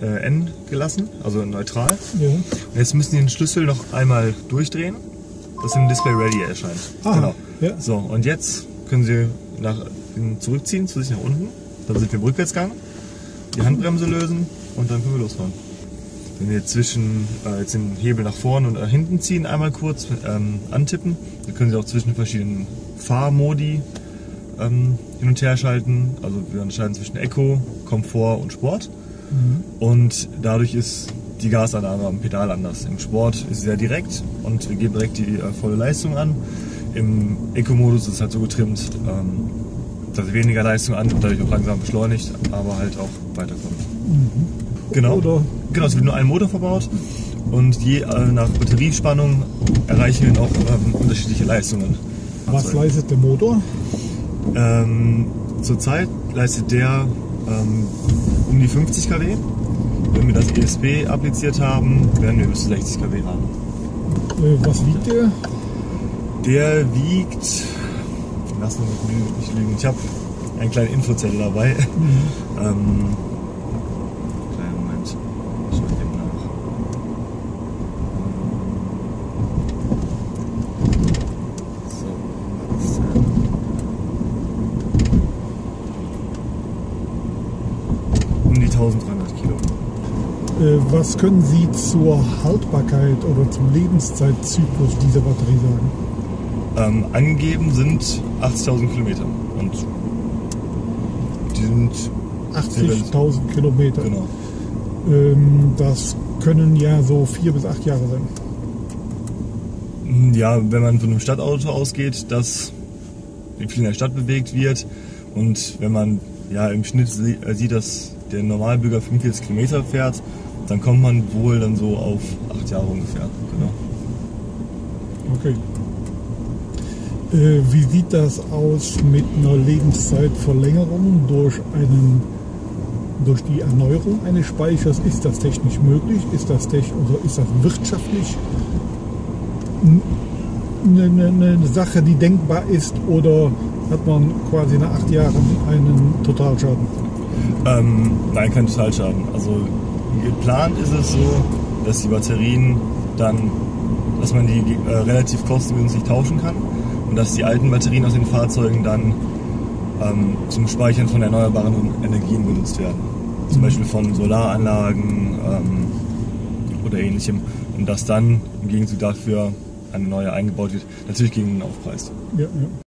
äh, N gelassen, also neutral. Ja. Und jetzt müssen Sie den Schlüssel noch einmal durchdrehen, dass im Display Ready erscheint. Ah, genau. ja. So, und jetzt können Sie nach, zurückziehen, zu sich nach unten. Dann sind wir im Rückwärtsgang, die Handbremse lösen und dann können wir losfahren. Wenn wir jetzt zwischen äh, jetzt den Hebel nach vorne und nach hinten ziehen, einmal kurz ähm, antippen, dann können Sie auch zwischen verschiedenen Fahrmodi ähm, hin und her schalten. Also wir unterscheiden zwischen Eco, Komfort und Sport. Und dadurch ist die Gasannahme am Pedal anders. Im Sport ist es sehr direkt und wir geben direkt die äh, volle Leistung an. Im Eco-Modus ist es halt so getrimmt, ähm, dass es weniger Leistung an und dadurch auch langsam beschleunigt, aber halt auch weiterkommt. Genau. Oder- Genau, es wird nur ein Motor verbaut und je äh, nach Batteriespannung erreichen wir noch ähm, unterschiedliche Leistungen. Was Also, leistet der Motor? ähm, zurzeit leistet der ähm, um die 50 kW. Wenn wir das ESP appliziert haben, werden wir bis zu 60 kW haben. Äh, was wiegt der? Der wiegt, lass mich nicht- lügen, ich habe einen kleinen Infozettel dabei. ähm, kleinen Moment, ich schau eben nach. So, was ist denn? Um die 1300 Kilo. Äh, was können Sie zur Haltbarkeit oder zum Lebenszeitzyklus dieser Batterie sagen? Ähm, angegeben sind 80.000 Kilometer. Und die sind 80.000 Kilometer. Genau. Ähm, das können ja so vier bis acht Jahre sein. Ja, wenn man von einem Stadtauto ausgeht, das viel in der Stadt bewegt wird und wenn man ja im Schnitt äh, sieht, dass der Normalbürger 45 Kilometer fährt, dann kommt man wohl dann so auf acht Jahre ungefähr. Genau. Okay. Äh, wie sieht das aus mit einer Lebenszeitverlängerung durch einen durch die Erneuerung eines Speichers? Ist das technisch möglich? Ist das tech oder ist das wirtschaftlich eine, eine, eine Sache, die denkbar ist oder hat man quasi nach acht Jahren einen Totalschaden? Ähm, nein, kein Totalschaden. Also geplant ist es so, dass die Batterien dann, dass man die äh, relativ kostengünstig tauschen kann und dass die alten Batterien aus den Fahrzeugen dann ähm, zum Speichern von erneuerbaren Energien benutzt werden. Zum Beispiel von Solaranlagen ähm, oder ähnlichem. Und dass dann im Gegenzug dafür eine neue eingebaut wird, natürlich gegen den Aufpreis. Ja, ja.